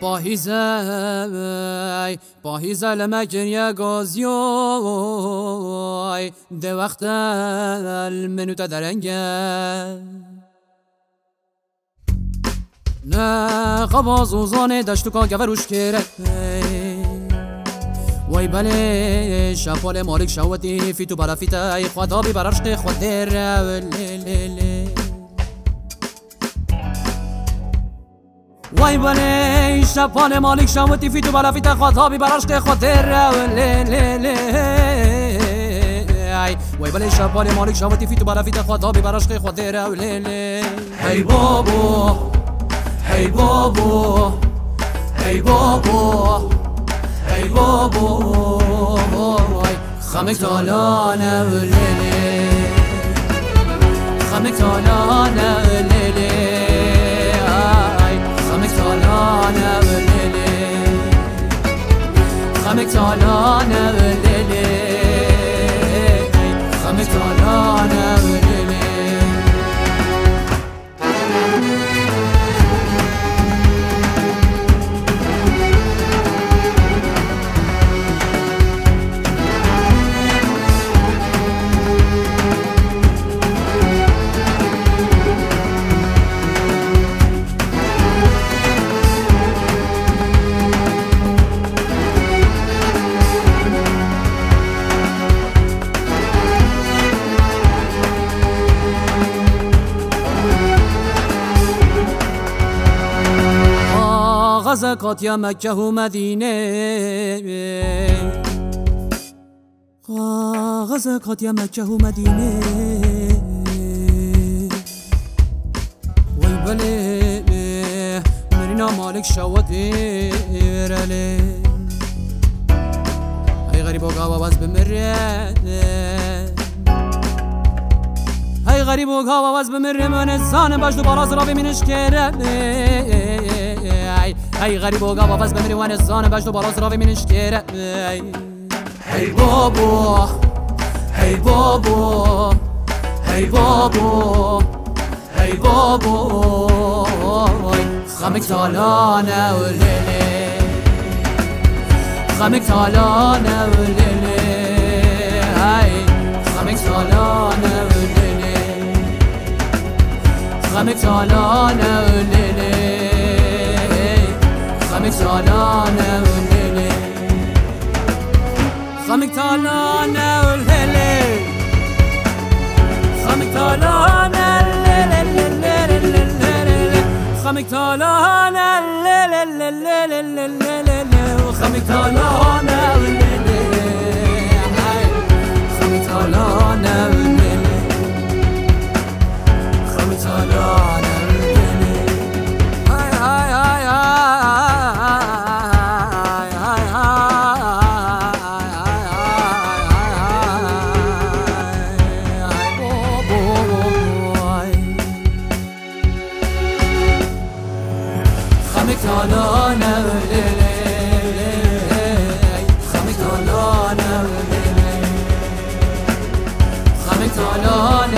پاهیزه پاهیزه لمکن یا گازیوی ده وقت المنو درنگه. نه قباز و زانه دشتو که گوروش کرد وای بله شپال مالک شوتی فی تو برا فی تای خدا بی برشق خود در وای بله شپال مالک شوتی فی تو برا فی تای خدا بی برشق خود در وای بله شپال مالک شوتی فی تو برا فی تای خدا بی برشق خود در هی بابو هی بابو هی بابو ای بابای خمک تالانه لیلی خمک تالانه. زکات یا مکه و مدینه. زکات یا مکه و مدینه. وی بله مرینا مالک شوت رله ای غریب و گاوا باز بمره. ای غریب و گاوا باز بمره من زان باش دو باراز را بمینش کره ای ای غریب و گاوا فز بمری وان زان بجد و براز راوی من شکر. ای. هی بابا هی بابا هی بابا هی بابا. خمك طالانة وليلي خمك طالانة وليلي هاي خمك طالانة وليلي خمك طالانة وليلي سالانه والهلي صمك تالانه والهلي صمك تالانه خمك تالانه خمك تالانه خمك على نولي خمك على خمك على